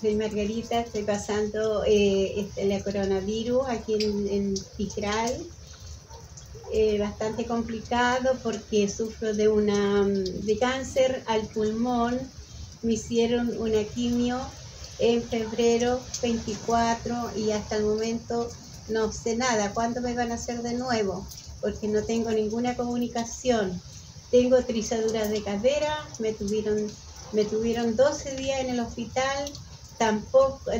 Soy Margarita, estoy pasando eh, este, la coronavirus aquí en, en. Eh, bastante complicado porque sufro de una de cáncer al pulmón. Me hicieron una quimio en febrero 24 y hasta el momento no sé nada. ¿Cuándo me van a hacer de nuevo? Porque no tengo ninguna comunicación. Tengo trizaduras de cadera, me tuvieron, me tuvieron 12 días en el hospital, tampoco,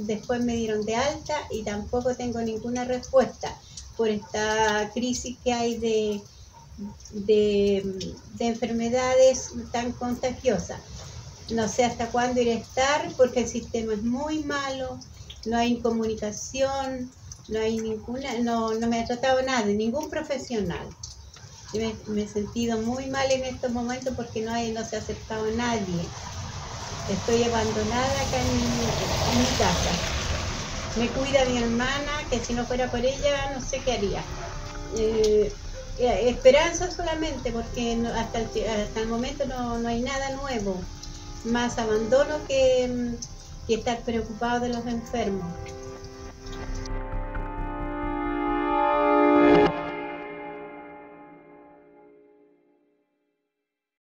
después me dieron de alta y tampoco tengo ninguna respuesta por esta crisis que hay de, de, de enfermedades tan contagiosas. No sé hasta cuándo iré a estar porque el sistema es muy malo, no hay comunicación, no hay ninguna, no, no me ha tratado nadie, ningún profesional. Me, me, he sentido muy mal en estos momentos porque no, hay, no se ha acercado nadie. Estoy abandonada acá en, mi casa. Me cuida mi hermana, que si no fuera por ella no sé qué haría. Eh, esperanza solamente, porque hasta, el, hasta el momento no, no hay nada nuevo más abandono que, que estar preocupado de los enfermos.